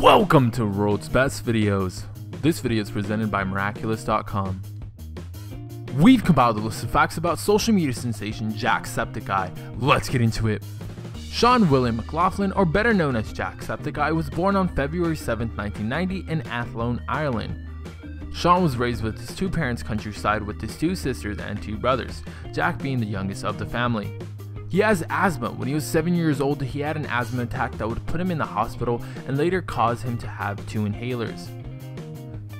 Welcome to World's Best Videos. This video is presented by Moraculous.com. We've compiled a list of facts about social media sensation Jacksepticeye. Let's get into it. Sean William McLoughlin, or better known as Jacksepticeye, was born on February 7, 1990 in Athlone, Ireland. Sean was raised with his two parents countryside with his two sisters and two brothers, Jack being the youngest of the family. He has asthma. When he was 7 years old, he had an asthma attack that would put him in the hospital and later cause him to have two inhalers.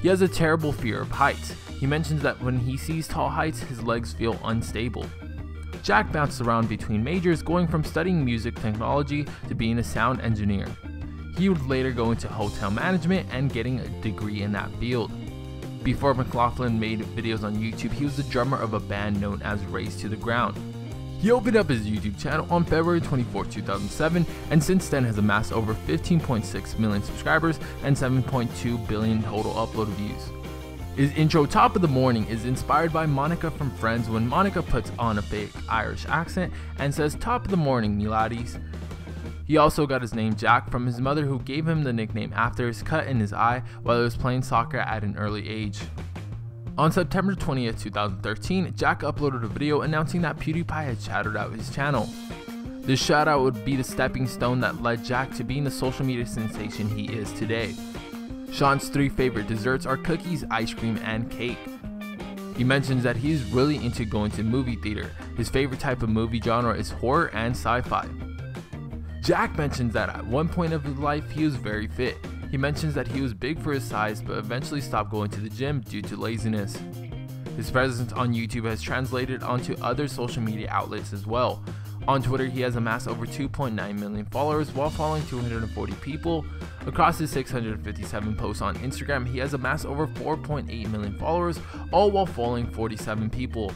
He has a terrible fear of heights. He mentions that when he sees tall heights, his legs feel unstable. Jack bounced around between majors, going from studying music technology to being a sound engineer. He would later go into hotel management and getting a degree in that field. Before McLoughlin made videos on YouTube, he was the drummer of a band known as Race to the Ground. He opened up his YouTube channel on February 24, 2007, and since then has amassed over 15.6 million subscribers and 7.2 billion total upload views. His intro Top of the Morning is inspired by Monica from Friends when Monica puts on a fake Irish accent and says Top of the Morning, me laddies. He also got his name Jack from his mother who gave him the nickname after his cut in his eye while he was playing soccer at an early age. On September 20th, 2013, Jack uploaded a video announcing that PewDiePie had shouted out his channel. This shoutout would be the stepping stone that led Jack to being the social media sensation he is today. Sean's three favorite desserts are cookies, ice cream, and cake. He mentions that he's really into going to movie theater. His favorite type of movie genre is horror and sci-fi. Jack mentions that at one point of his life he was very fit. He mentions that he was big for his size but eventually stopped going to the gym due to laziness. His presence on YouTube has translated onto other social media outlets as well. On Twitter, he has amassed over 2.9 million followers while following 240 people. Across his 657 posts on Instagram, he has amassed over 4.8 million followers, all while following 47 people.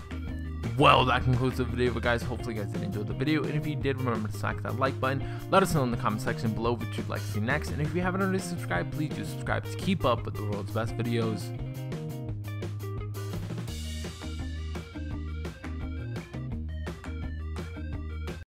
Well, that concludes the video, but guys, hopefully you guys did enjoy the video, and if you did, remember to smack that like button, let us know in the comment section below what you'd like to see next, and if you haven't already subscribed, please do subscribe to keep up with the world's best videos.